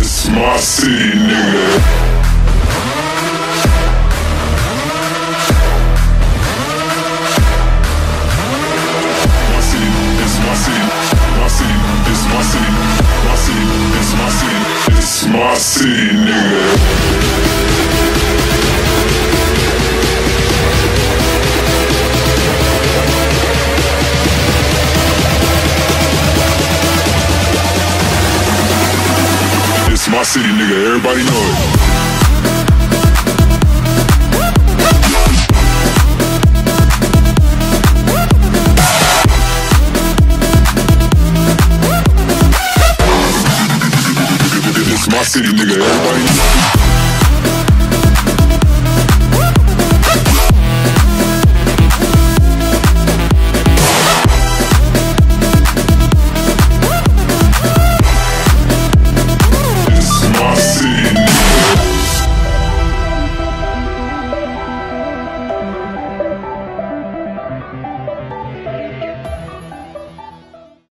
It's my city, nigga. My city, it's It's my city, nigga. Everybody know it. My city, nigga. Everybody.